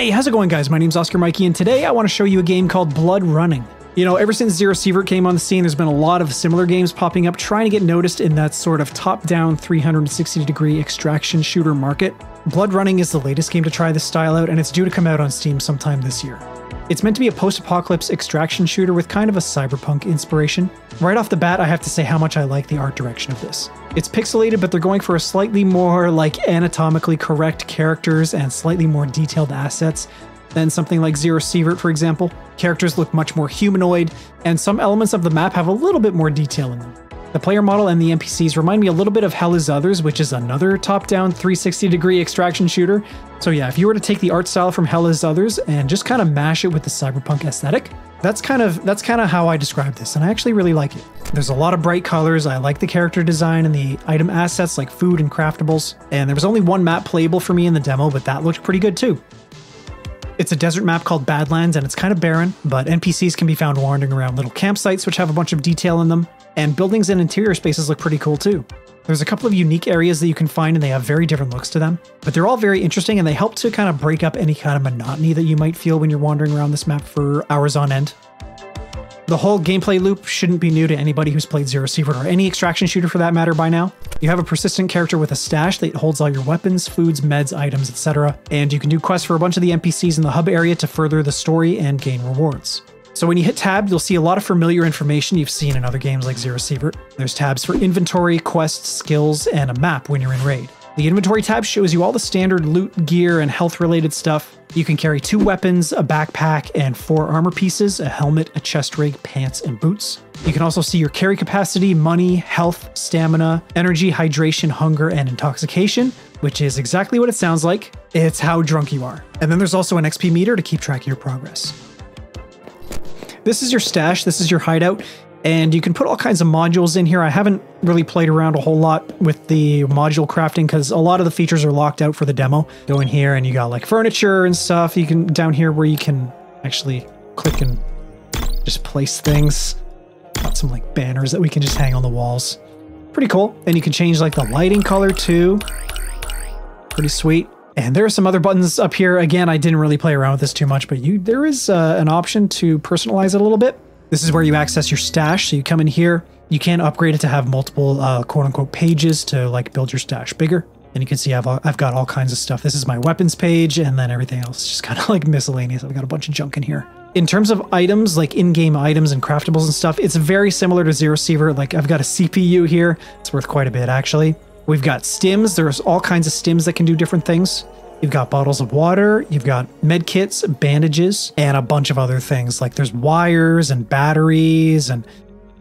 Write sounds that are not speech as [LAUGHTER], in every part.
Hey, how's it going, guys? My name's Oscar Mikey, and today I want to show you a game called Blood Running. You know, ever since Zero Sievert came on the scene, there's been a lot of similar games popping up trying to get noticed in that sort of top down 360 degree extraction shooter market. Blood Running is the latest game to try this style out, and it's due to come out on Steam sometime this year. It's meant to be a post apocalypse extraction shooter with kind of a cyberpunk inspiration. Right off the bat, I have to say how much I like the art direction of this. It's pixelated, but they're going for a slightly more like anatomically correct characters and slightly more detailed assets than something like Zero Sievert, for example. Characters look much more humanoid, and some elements of the map have a little bit more detail in them. The player model and the NPCs remind me a little bit of Hell is Others, which is another top-down 360 degree extraction shooter. So yeah, if you were to take the art style from Hell is Others and just kind of mash it with the cyberpunk aesthetic, that's kind of that's kind of how I describe this, and I actually really like it. There's a lot of bright colors. I like the character design and the item assets like food and craftables. And there was only one map playable for me in the demo, but that looked pretty good too. It's a desert map called Badlands, and it's kind of barren, but NPCs can be found wandering around little campsites which have a bunch of detail in them, and buildings and interior spaces look pretty cool too. There's a couple of unique areas that you can find and they have very different looks to them, but they're all very interesting and they help to kind of break up any kind of monotony that you might feel when you're wandering around this map for hours on end. The whole gameplay loop shouldn't be new to anybody who's played Zero Sievert or any extraction shooter for that matter by now. You have a persistent character with a stash that holds all your weapons, foods, meds, items, etc. And you can do quests for a bunch of the NPCs in the hub area to further the story and gain rewards. So when you hit tab, you'll see a lot of familiar information you've seen in other games like Zero Sievert. There's tabs for inventory, quests, skills, and a map when you're in raid. The inventory tab shows you all the standard loot, gear, and health related stuff. You can carry two weapons, a backpack, and four armor pieces, a helmet, a chest rig, pants, and boots. You can also see your carry capacity, money, health, stamina, energy, hydration, hunger, and intoxication, which is exactly what it sounds like. It's how drunk you are. And then there's also an XP meter to keep track of your progress. This is your stash, this is your hideout and you can put all kinds of modules in here. I haven't really played around a whole lot with the module crafting because a lot of the features are locked out for the demo. Go in here and you got like furniture and stuff. You can down here where you can actually click and just place things. Got some like banners that we can just hang on the walls. Pretty cool. And you can change like the lighting color too. Pretty sweet. And there are some other buttons up here. Again, I didn't really play around with this too much, but you there is uh, an option to personalize it a little bit. This is where you access your stash. So you come in here, you can upgrade it to have multiple uh, quote unquote pages to like build your stash bigger. And you can see I've, I've got all kinds of stuff. This is my weapons page and then everything else is just [LAUGHS] kind of like miscellaneous. I've got a bunch of junk in here. In terms of items, like in-game items and craftables and stuff, it's very similar to Zero Sievert. Like I've got a CPU here. It's worth quite a bit actually. We've got stims. There's all kinds of stims that can do different things. You've got bottles of water, you've got med kits, bandages, and a bunch of other things. Like there's wires and batteries and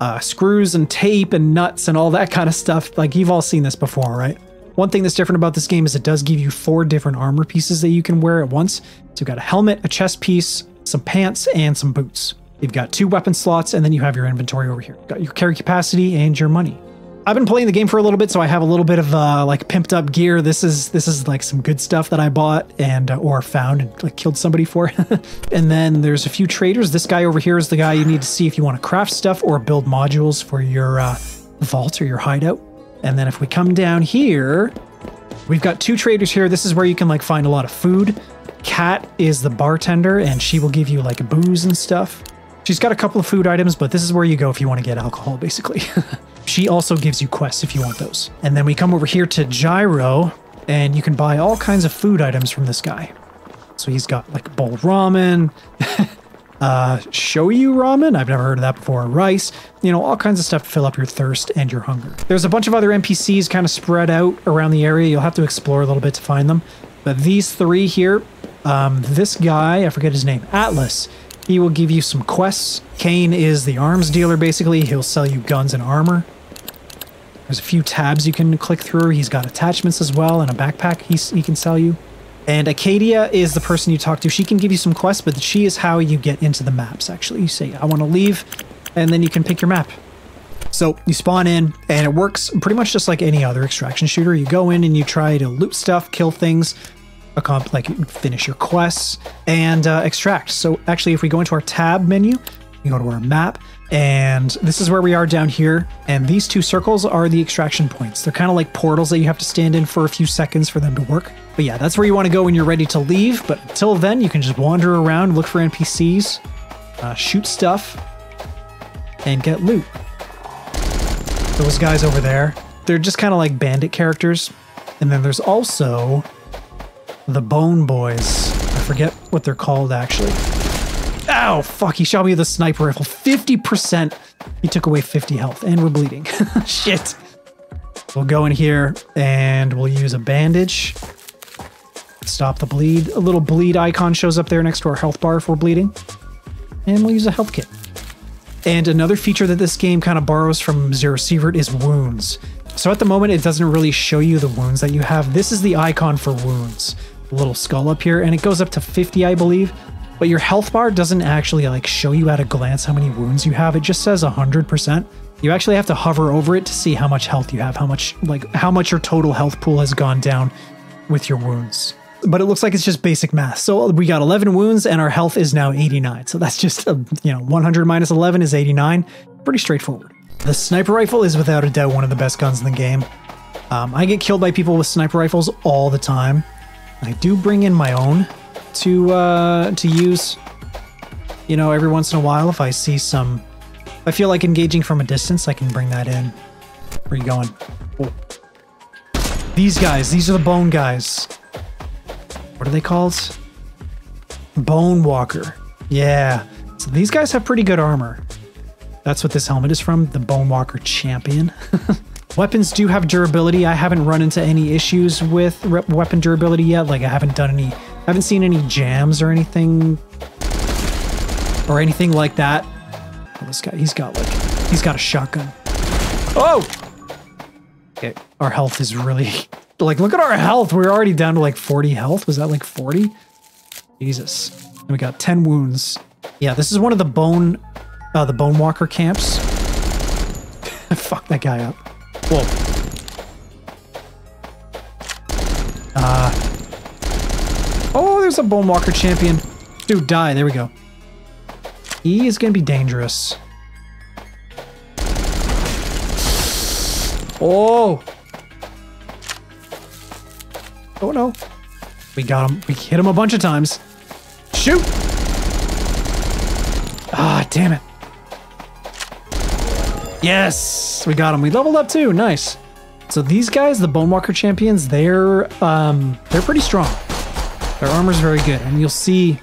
uh, screws and tape and nuts and all that kind of stuff. Like you've all seen this before, right? One thing that's different about this game is it does give you four different armor pieces that you can wear at once. So you've got a helmet, a chest piece, some pants, and some boots. You've got two weapon slots, and then you have your inventory over here. You've got your carry capacity and your money. I've been playing the game for a little bit, so I have a little bit of uh, like pimped up gear. This is this is like some good stuff that I bought and uh, or found and like killed somebody for. [LAUGHS] and then there's a few traders. This guy over here is the guy you need to see if you want to craft stuff or build modules for your uh, vault or your hideout. And then if we come down here, we've got two traders here. This is where you can like find a lot of food. Kat is the bartender, and she will give you like booze and stuff. She's got a couple of food items, but this is where you go if you want to get alcohol, basically. [LAUGHS] She also gives you quests if you want those. And then we come over here to Gyro, and you can buy all kinds of food items from this guy. So he's got like bowl ramen, [LAUGHS] uh, shoyu ramen, I've never heard of that before, rice, you know, all kinds of stuff to fill up your thirst and your hunger. There's a bunch of other NPCs kind of spread out around the area. You'll have to explore a little bit to find them. But these three here, um, this guy, I forget his name, Atlas, he will give you some quests. Kane is the arms dealer, basically. He'll sell you guns and armor. There's a few tabs you can click through. He's got attachments as well and a backpack he's, he can sell you. And Acadia is the person you talk to. She can give you some quests, but she is how you get into the maps, actually. You say, I want to leave, and then you can pick your map. So you spawn in, and it works pretty much just like any other extraction shooter. You go in and you try to loot stuff, kill things, like finish your quests, and uh, extract. So actually, if we go into our tab menu, we go to our map, and this is where we are down here. And these two circles are the extraction points. They're kind of like portals that you have to stand in for a few seconds for them to work. But yeah, that's where you want to go when you're ready to leave. But until then, you can just wander around, look for NPCs, uh, shoot stuff, and get loot. Those guys over there, they're just kind of like bandit characters. And then there's also the Bone Boys. I forget what they're called actually. Ow, fuck, he shot me with a sniper rifle. 50%. He took away 50 health and we're bleeding. [LAUGHS] Shit. We'll go in here and we'll use a bandage. Stop the bleed. A little bleed icon shows up there next to our health bar if we're bleeding. And we'll use a health kit. And another feature that this game kind of borrows from Zero Sievert is wounds. So at the moment, it doesn't really show you the wounds that you have. This is the icon for wounds. A little skull up here, and it goes up to 50, I believe. But your health bar doesn't actually like show you at a glance how many wounds you have. It just says 100%. You actually have to hover over it to see how much health you have, how much like how much your total health pool has gone down with your wounds. But it looks like it's just basic math. So we got 11 wounds and our health is now 89. So that's just, a, you know, 100 minus 11 is 89. Pretty straightforward. The sniper rifle is without a doubt one of the best guns in the game. Um, I get killed by people with sniper rifles all the time. I do bring in my own to uh, to use, you know, every once in a while if I see some I feel like engaging from a distance, I can bring that in. Where are you going? Oh. These guys, these are the bone guys. What are they called? Bone Walker. Yeah. So these guys have pretty good armor. That's what this helmet is from, the Bone Walker Champion. [LAUGHS] Weapons do have durability. I haven't run into any issues with weapon durability yet. Like I haven't done any, haven't seen any jams or anything, or anything like that. Oh, this guy, he's got like, he's got a shotgun. Oh! Okay, our health is really, like, look at our health. We're already down to like 40 health. Was that like 40? Jesus. And we got 10 wounds. Yeah, this is one of the bone, uh, the bone walker camps. [LAUGHS] Fuck that guy up. Whoa. A bone walker champion. Dude, die. There we go. He is going to be dangerous. Oh! Oh no. We got him. We hit him a bunch of times. Shoot! Ah, damn it. Yes! We got him. We leveled up too. Nice. So these guys, the Bonewalker champions, they're um they're pretty strong. Their armor's very good, and you'll see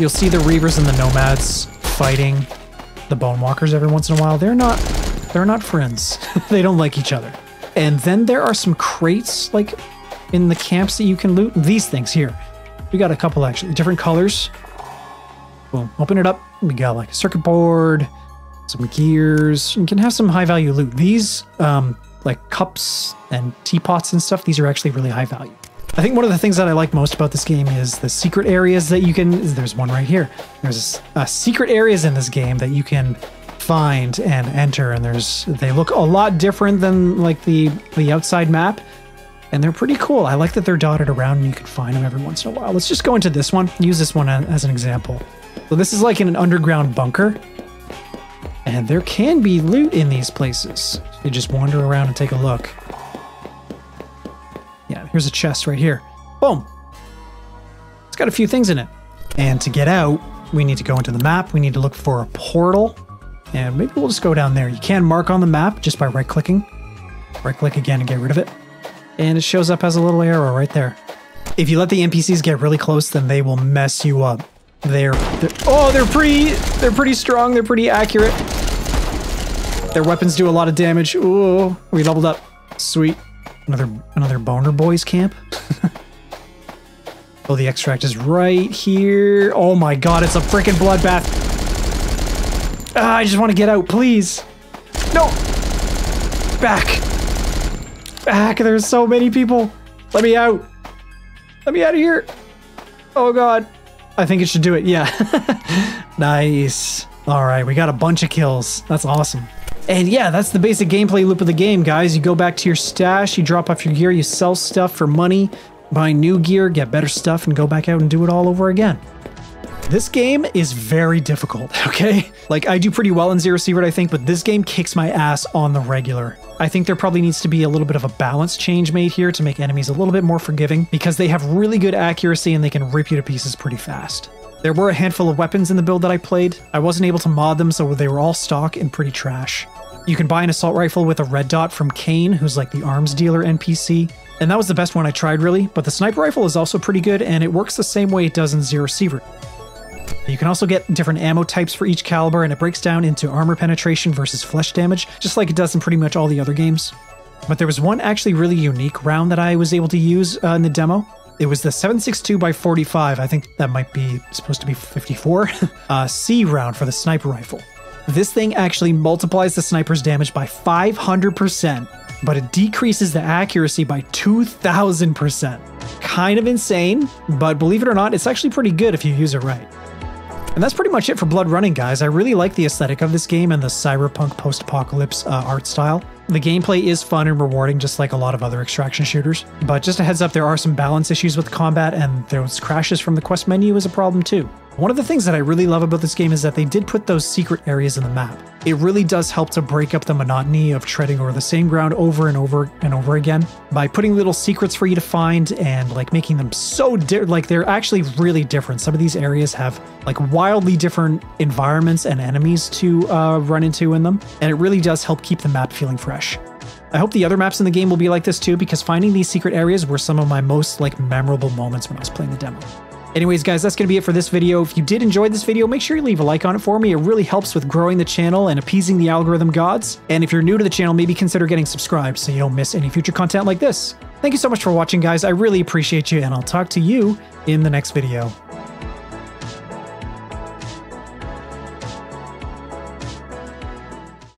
You'll see the Reavers and the Nomads fighting the Bone Walkers every once in a while. They're not they're not friends. [LAUGHS] they don't like each other. And then there are some crates like in the camps that you can loot. These things here. We got a couple actually, different colors. Boom. Open it up. We got like a circuit board, some gears. You can have some high value loot. These um like cups and teapots and stuff, these are actually really high value. I think one of the things that I like most about this game is the secret areas that you can. There's one right here. There's uh, secret areas in this game that you can find and enter, and there's they look a lot different than like the the outside map, and they're pretty cool. I like that they're dotted around and you can find them every once in a while. Let's just go into this one. Use this one as an example. So this is like in an underground bunker, and there can be loot in these places. You just wander around and take a look. Here's a chest right here. Boom. It's got a few things in it. And to get out, we need to go into the map. We need to look for a portal. And maybe we'll just go down there. You can mark on the map just by right clicking. Right click again and get rid of it. And it shows up as a little arrow right there. If you let the NPCs get really close, then they will mess you up. They're, they're oh, they're pretty, they're pretty strong. They're pretty accurate. Their weapons do a lot of damage. Ooh, we leveled up. Sweet. Another another boner boys camp. [LAUGHS] oh, the extract is right here. Oh my god, it's a freaking bloodbath. Ah, I just want to get out, please. No. Back. Back. There's so many people. Let me out. Let me out of here. Oh god. I think it should do it. Yeah. [LAUGHS] nice. All right, we got a bunch of kills. That's awesome. And yeah, that's the basic gameplay loop of the game, guys. You go back to your stash, you drop off your gear, you sell stuff for money, buy new gear, get better stuff, and go back out and do it all over again. This game is very difficult, [LAUGHS] okay? Like, I do pretty well in Zero Sievert, I think, but this game kicks my ass on the regular. I think there probably needs to be a little bit of a balance change made here to make enemies a little bit more forgiving, because they have really good accuracy and they can rip you to pieces pretty fast. There were a handful of weapons in the build that I played. I wasn't able to mod them, so they were all stock and pretty trash. You can buy an assault rifle with a red dot from Kane, who's like the arms dealer NPC, and that was the best one I tried really, but the sniper rifle is also pretty good and it works the same way it does in Zero Sievert. You can also get different ammo types for each caliber and it breaks down into armor penetration versus flesh damage, just like it does in pretty much all the other games. But there was one actually really unique round that I was able to use uh, in the demo. It was the 762 by 45, I think that might be supposed to be 54, [LAUGHS] uh, C round for the sniper rifle. This thing actually multiplies the sniper's damage by 500%, but it decreases the accuracy by 2000%. Kind of insane, but believe it or not, it's actually pretty good if you use it right. And that's pretty much it for Blood Running, guys. I really like the aesthetic of this game and the cyberpunk post-apocalypse uh, art style. The gameplay is fun and rewarding, just like a lot of other extraction shooters. But just a heads up, there are some balance issues with combat, and those crashes from the quest menu is a problem too. One of the things that I really love about this game is that they did put those secret areas in the map. It really does help to break up the monotony of treading over the same ground over and over and over again by putting little secrets for you to find and like making them so di- like they're actually really different. Some of these areas have like wildly different environments and enemies to uh, run into in them, and it really does help keep the map feeling fresh. I hope the other maps in the game will be like this too, because finding these secret areas were some of my most like memorable moments when I was playing the demo. Anyways, guys, that's going to be it for this video. If you did enjoy this video, make sure you leave a like on it for me. It really helps with growing the channel and appeasing the algorithm gods. And if you're new to the channel, maybe consider getting subscribed so you don't miss any future content like this. Thank you so much for watching, guys. I really appreciate you, and I'll talk to you in the next video.